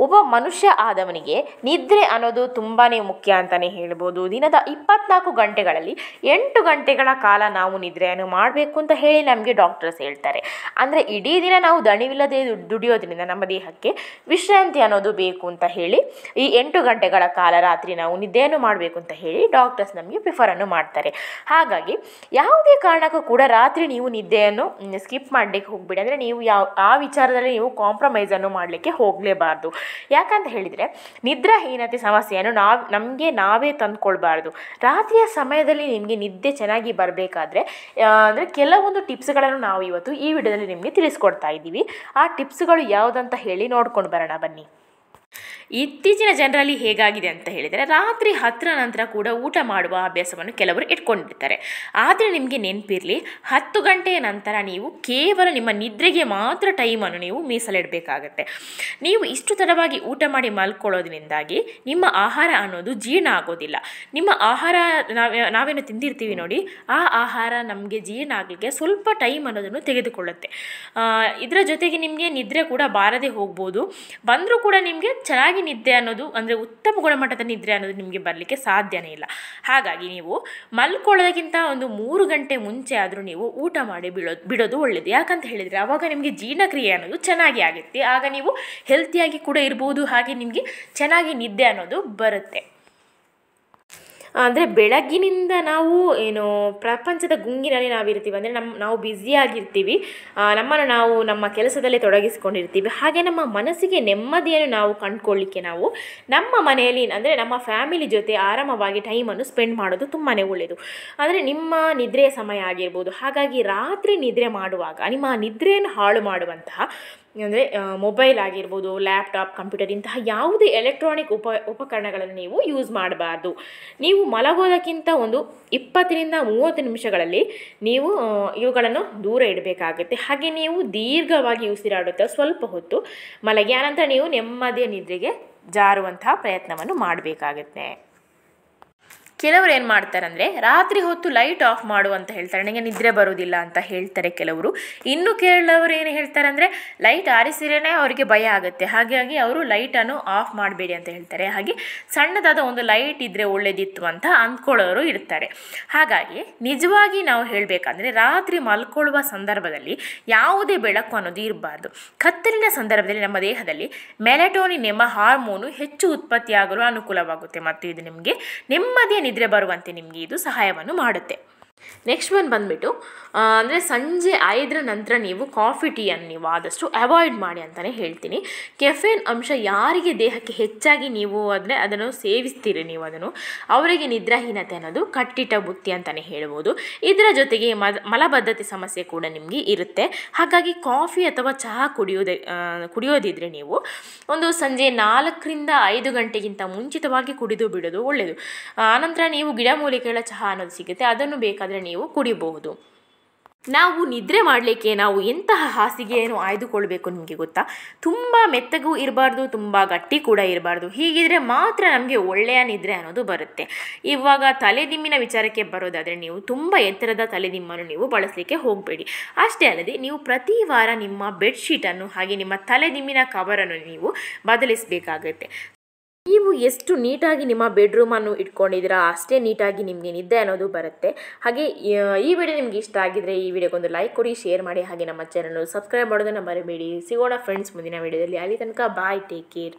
ಒಬ್ಬ ಮನುಷ್ಯ ಆದವನಿಗೆ ನಿದ್ರೆ ಅನ್ನೋದು ತುಂಬಾ ಮುಖ್ಯ ಅಂತಲೇ ಹೇಳ್ಬೋದು. ದಿನದ ಇಪ್ಪತ್ನಾಲ್ಕು ಗಂಟೆಗಳಲ್ಲಿ ಎಂಟು ಗಂಟೆಗಳ ಕಾಲ ನಾವು ನಿದ್ರೆಯನ್ನು ಮಾಡಬೇಕು ಅಂತ ಹೇಳಿ ನಮಗೆ ಡಾಕ್ಟರ್ಸ್ ಹೇಳ್ತಾರೆ. ಅಂದರೆ ಇಡೀ ದಿನ ನಾವು ದಣಿವಿಲ್ಲದೆ ದುಡ್- ದುಡಿಯೋದ್ರಿಂದ ನಮ್ಮ ದೇಹಕ್ಕೆ ವಿಶ್ರಾಂತಿ ಅನ್ನೋದು ಬೇಕು ಅಂತ ಹೇಳಿ ಈ ಎಂಟು ಗಂಟೆಗಳ ಕಾಲ ರಾತ್ರಿ ನಾವು ನಿದ್ದೆಯನ್ನು ಮಾಡಬೇಕು ಅಂತ ಹೇಳಿ ಡಾಕ್ಟರ್ಸ್ ನಮಗೆ ಪ್ರಿಫರನ್ನು ಮಾಡ್ತಾರೆ. ಹಾಗಾಗಿ ಯಾವುದೇ ಕಾರಣಕ್ಕೂ ಕೂಡ ರಾತ್ರಿ ನೀವು ನಿದ್ದೆಯನ್ನು ಸ್ಕಿಪ್ ಮಾಡಲಿಕ್ಕೆ ಹೋಗ್ಬೇಡಿ. ಅಂದರೆ ನೀವು ಯಾವ, ಆ ವಿಚಾರದಲ್ಲಿ ನೀವು ಕಾಂಪ್ರಮೈಸನ್ನು ಮಾಡಲಿಕ್ಕೆ ಹೋಗಲೇಬಾರ್ದು. ಯಾಕಂತ ಹೇಳಿದರೆ ನಿದ್ರಾಹೀನತೆ ಸಮಸ್ಯೆಯನ್ನು ನಾವು, ನಮಗೆ ನಾವೇ ತಂದುಕೊಳ್ಬಾರ್ದು. ರಾತ್ರಿಯ ಸಮಯದಲ್ಲಿ ನಿಮಗೆ ನಿದ್ದೆ ಚೆನ್ನಾಗಿ ಬರಬೇಕಾದ್ರೆ ಅಂದರೆ ಕೆಲವೊಂದು ಟಿಪ್ಸ್ಗಳನ್ನು ನಾವು ಇವತ್ತು ಈ ವಿಡಿಯೋದಲ್ಲಿ ನಿಮಗೆ ತಿಳಿಸ್ಕೊಡ್ತಾ ಇದ್ದೀವಿ. ಆ ಟಿಪ್ಸ್ಗಳು ಯಾವುದಂತ ಹೇಳಿ ನೋಡ್ಕೊಂಡು ಬರೋಣ, ಬನ್ನಿ. ಇತ್ತೀಚಿನ ಜನರಲ್ಲಿ ಹೇಗಾಗಿದೆ ಅಂತ ಹೇಳಿದರೆ, ರಾತ್ರಿ ಹತ್ತರ ನಂತರ ಕೂಡ ಊಟ ಮಾಡುವ ಅಭ್ಯಾಸವನ್ನು ಕೆಲವರು ಇಟ್ಕೊಂಡಿರ್ತಾರೆ. ಆದರೆ ನಿಮಗೆ ನೆನಪಿರಲಿ, ಹತ್ತು ಗಂಟೆಯ ನಂತರ ನೀವು ಕೇವಲ ನಿಮ್ಮ ನಿದ್ರೆಗೆ ಮಾತ್ರ ಟೈಮನ್ನು ನೀವು ಮೀಸಲಿಡಬೇಕಾಗತ್ತೆ. ನೀವು ಇಷ್ಟು ತಡವಾಗಿ ಊಟ ಮಾಡಿ ಮಲ್ಕೊಳ್ಳೋದ್ರಿಂದಾಗಿ ನಿಮ್ಮ ಆಹಾರ ಅನ್ನೋದು ಜೀರ್ಣ ಆಗೋದಿಲ್ಲ. ನಿಮ್ಮ ಆಹಾರ ನಾವೇ, ನಾವೇನು ತಿಂದಿರ್ತೀವಿ ನೋಡಿ, ಆ ಆಹಾರ ನಮಗೆ ಜೀರ್ಣ ಆಗಲಿಕ್ಕೆ ಸ್ವಲ್ಪ ಟೈಮ್ ಅನ್ನೋದನ್ನು ತೆಗೆದುಕೊಳ್ಳುತ್ತೆ. ಇದರ ಜೊತೆಗೆ ನಿಮಗೆ ನಿದ್ರೆ ಕೂಡ ಬಾರದೆ ಹೋಗ್ಬೋದು. ಬಂದರೂ ಕೂಡ ನಿಮಗೆ ಚೆನ್ನಾಗಿ ನಿದ್ದೆ ಅನ್ನೋದು, ಅಂದರೆ ಉತ್ತಮ ಗುಣಮಟ್ಟದ ನಿದ್ರೆ ಅನ್ನೋದು ನಿಮಗೆ ಬರಲಿಕ್ಕೆ ಸಾಧ್ಯನೇ ಇಲ್ಲ. ಹಾಗಾಗಿ ನೀವು ಮಲ್ಕೊಳ್ಳೋದಕ್ಕಿಂತ ಒಂದು ಮೂರು ಗಂಟೆ ಮುಂಚೆ ಆದರೂ ನೀವು ಊಟ ಮಾಡಿ ಬಿಡೋದು ಬಿಡೋದು ಒಳ್ಳೆಯದು ಯಾಕಂತ ಹೇಳಿದರೆ ಆವಾಗ ನಿಮಗೆ ಜೀರ್ಣಕ್ರಿಯೆ ಅನ್ನೋದು ಚೆನ್ನಾಗಿ ಆಗುತ್ತೆ. ಆಗ ನೀವು ಹೆಲ್ತಿಯಾಗಿ ಕೂಡ ಇರ್ಬೋದು, ಹಾಗೆ ನಿಮಗೆ ಚೆನ್ನಾಗಿ ನಿದ್ದೆ ಅನ್ನೋದು ಬರುತ್ತೆ. ಅಂದರೆ ಬೆಳಗ್ಗಿನಿಂದ ನಾವು ಏನು ಪ್ರಪಂಚದ ಗುಂಗಿನಲ್ಲಿ ನಾವಿರ್ತೀವಿ. ಅಂದರೆ ನಮ್ಮ ನಾವು ಬ್ಯುಸಿಯಾಗಿರ್ತೀವಿ ನಮ್ಮನ್ನು ನಾವು ನಮ್ಮ ಕೆಲಸದಲ್ಲೇ ತೊಡಗಿಸ್ಕೊಂಡಿರ್ತೀವಿ. ಹಾಗೆ ನಮ್ಮ ಮನಸ್ಸಿಗೆ ನೆಮ್ಮದಿಯನ್ನು ನಾವು ಕಂಡುಕೊಳ್ಳಿಕ್ಕೆ ನಾವು ನಮ್ಮ ಮನೆಯಲ್ಲಿ, ಅಂದರೆ ನಮ್ಮ ಫ್ಯಾಮಿಲಿ ಜೊತೆ ಆರಾಮವಾಗಿ ಟೈಮನ್ನು ಸ್ಪೆಂಡ್ ಮಾಡೋದು ತುಂಬಾ ಒಳ್ಳೆಯದು ಅಂದರೆ ನಿಮ್ಮ ನಿದ್ರೆಯ ಸಮಯ ಆಗಿರ್ಬೋದು. ಹಾಗಾಗಿ ರಾತ್ರಿ ನಿದ್ರೆ ಮಾಡುವಾಗ, ನಿಮ್ಮ ನಿದ್ರೆಯನ್ನು ಹಾಳು ಮಾಡುವಂತಹ ಅಂದರೆ ಮೊಬೈಲ್ ಆಗಿರ್ಬೋದು ಲ್ಯಾಪ್ಟಾಪ್ ಕಂಪ್ಯೂಟರ್ ಇಂತಹ ಯಾವುದೇ ಎಲೆಕ್ಟ್ರಾನಿಕ್ ಉಪ, ಉಪಕರಣಗಳನ್ನು ನೀವು ಯೂಸ್ ಮಾಡಬಾರ್ದು. ನೀವು ಮಲಗೋದಕ್ಕಿಂತ ಒಂದು ಇಪ್ಪತ್ತರಿಂದ ಮೂವತ್ತು ನಿಮಿಷಗಳಲ್ಲಿ ನೀವು ಇವುಗಳನ್ನು ದೂರ ಇಡಬೇಕಾಗುತ್ತೆ. ಹಾಗೆ ನೀವು ದೀರ್ಘವಾಗಿ ಉಸಿರಾಡುತ್ತಾ ಸ್ವಲ್ಪ ಹೊತ್ತು ಮಲಗಿ ಆನಂತರ ನೀವು ನೆಮ್ಮದಿಯ ನಿದ್ರೆಗೆ ಜಾರುವಂತಹ ಪ್ರಯತ್ನವನ್ನು ಮಾಡಬೇಕಾಗುತ್ತೆ. ಕೆಲವರು ಏನು ಮಾಡ್ತಾರೆ ಅಂದರೆ ರಾತ್ರಿ ಹೊತ್ತು ಲೈಟ್ ಆಫ್ ಮಾಡು ಅಂತ ಹೇಳ್ತಾರೆ. ನನಗೆ ನಿದ್ರೆ ಬರೋದಿಲ್ಲ ಅಂತ ಹೇಳ್ತಾರೆ ಕೆಲವರು. ಇನ್ನು ಕೆಲವರು ಏನು ಹೇಳ್ತಾರೆ ಅಂದರೆ ಲೈಟ್ ಆರಿಸಿರೇನೆ ಅವರಿಗೆ ಭಯ ಆಗುತ್ತೆ. ಹಾಗಾಗಿ ಅವರು ಲೈಟನ್ನು ಆಫ್ ಮಾಡಬೇಡಿ ಅಂತ ಹೇಳ್ತಾರೆ. ಹಾಗೆ ಸಣ್ಣದಾದ ಒಂದು ಲೈಟ್ ಇದ್ದರೆ ಒಳ್ಳೇದಿತ್ತು ಅಂತ ಅಂದ್ಕೊಳ್ಳೋರು ಇರ್ತಾರೆ. ಹಾಗಾಗಿ ನಿಜವಾಗಿ ನಾವು ಹೇಳಬೇಕಂದ್ರೆ, ರಾತ್ರಿ ಮಲ್ಕೊಳ್ಳುವ ಸಂದರ್ಭದಲ್ಲಿ ಯಾವುದೇ ಬೆಳಕು ಅನ್ನೋದು ಇರಬಾರ್ದು. ಕತ್ತಲಿನ ಸಂದರ್ಭದಲ್ಲಿ ನಮ್ಮ ದೇಹದಲ್ಲಿ ಮೆಲೆಟೋನಿನ್ ಎಂಬ ಹಾರ್ಮೋನು ಹೆಚ್ಚು ಉತ್ಪತ್ತಿಯಾಗಲು ಅನುಕೂಲವಾಗುತ್ತೆ. ಮತ್ತು ಇದು ನಿಮಗೆ ನೆಮ್ಮದಿಯ ನಿದ್ರೆ ಬರುವಂತೆ ನಿಮಗೆ ಇದು ಸಹಾಯವನ್ನು ಮಾಡುತ್ತೆ. ನೆಕ್ಸ್ಟ್ ಒನ್ ಬಂದುಬಿಟ್ಟು ಅಂದರೆ ಸಂಜೆ ಐದರ ನಂತರ ನೀವು ಕಾಫಿ ಟೀಯನ್ನು ನೀವು ಆದಷ್ಟು ಅವಾಯ್ಡ್ ಮಾಡಿ ಅಂತಲೇ ಹೇಳ್ತೀನಿ. ಕೆಫೆನ್ ಅಂಶ ಯಾರಿಗೆ ದೇಹಕ್ಕೆ ಹೆಚ್ಚಾಗಿ ನೀವು ಅಂದರೆ ಅದನ್ನು ಸೇವಿಸ್ತೀರಿ ನೀವು ಅದನ್ನು, ಅವರಿಗೆ ನಿದ್ರಾಹೀನತೆ ಅನ್ನೋದು ಕಟ್ಟಿಟ್ಟ ಬುತ್ತಿ ಅಂತಲೇ ಹೇಳ್ಬೋದು. ಇದರ ಜೊತೆಗೆ ಮಲಬದ್ಧತೆ ಸಮಸ್ಯೆ ಕೂಡ ನಿಮಗೆ ಇರುತ್ತೆ. ಹಾಗಾಗಿ ಕಾಫಿ ಅಥವಾ ಚಹಾ ಕುಡಿಯೋದೇ ಕುಡಿಯೋದಿದ್ರೆ ನೀವು ಒಂದು ಸಂಜೆ ನಾಲ್ಕರಿಂದ ಐದು ಗಂಟೆಗಿಂತ ಮುಂಚಿತವಾಗಿ ಕುಡಿದು ಬಿಡೋದು ಒಳ್ಳೆಯದು ಆನಂತರ ನೀವು ಗಿಡಮೂಲಿಕೆಗಳ ಚಹಾ ಅನ್ನೋದು ಸಿಗುತ್ತೆ. ಅದನ್ನು ಬೇಕಾದರೆ ನೀವು ಕುಡಿಬಹುದು. ನಾವು ನಿದ್ರೆ ಮಾಡಲಿಕ್ಕೆ ನಾವು ಎಂತಹ ಹಾಸಿಗೆಯನ್ನು ಆಯ್ದುಕೊಳ್ಬೇಕು ನಿಮಗೆ ಗೊತ್ತಾ? ತುಂಬ ಮೆತ್ತಗೂ ಇರಬಾರ್ದು, ತುಂಬ ಗಟ್ಟಿ ಕೂಡ ಇರಬಾರ್ದು. ಹೀಗಿದ್ರೆ ಮಾತ್ರ ನಮಗೆ ಒಳ್ಳೆಯ ನಿದ್ರೆ ಅನ್ನೋದು ಬರುತ್ತೆ. ಇವಾಗ ತಲೆದಿಮ್ಮಿನ ವಿಚಾರಕ್ಕೆ ಬರೋದಾದರೆ ನೀವು ತುಂಬ ಎತ್ತರದ ತಲೆದಿಮ್ಮನ್ನು ನೀವು ಬಳಸಲಿಕ್ಕೆ ಹೋಗಬೇಡಿ. ಅಷ್ಟೇ ಅಲ್ಲದೆ ನೀವು ಪ್ರತಿ ವಾರ ನಿಮ್ಮ ಬೆಡ್ಶೀಟನ್ನು ಹಾಗೆ ನಿಮ್ಮ ತಲೆದಿಮ್ಮಿನ ಕವರನ್ನು ನೀವು ಬದಲಿಸಬೇಕಾಗುತ್ತೆ. ನೀವು ಎಷ್ಟು ನೀಟಾಗಿ ನಿಮ್ಮ ಬೆಡ್ರೂಮನ್ನು ಇಟ್ಕೊಂಡಿದ್ದೀರಾ, ಅಷ್ಟೇ ನೀಟಾಗಿ ನಿಮಗೆ ನಿದ್ದೆ ಅನ್ನೋದು ಬರುತ್ತೆ. ಹಾಗೆ, ಈ ವಿಡಿಯೋ ನಿಮಗೆ ಇಷ್ಟ ಆಗಿದ್ರೆ ಈ ವಿಡಿಯೋಗೊಂದು ಲೈಕ್ ಕೊಡಿ ಶೇರ್ ಮಾಡಿ, ಹಾಗೆ ನಮ್ಮ ಚಾನಲ್ ಸಬ್ಸ್ಕ್ರೈಬ್ ಮಾಡೋದನ್ನು ಮರಿಬೇಡಿ. ಸಿಗೋಣ ಫ್ರೆಂಡ್ಸ್ ಮುಂದಿನ ವಿಡಿಯೋದಲ್ಲಿ ಅಲ್ಲಿ ತನಕ ಬಾಯ್ ಟೇಕ್ ಕೇರ್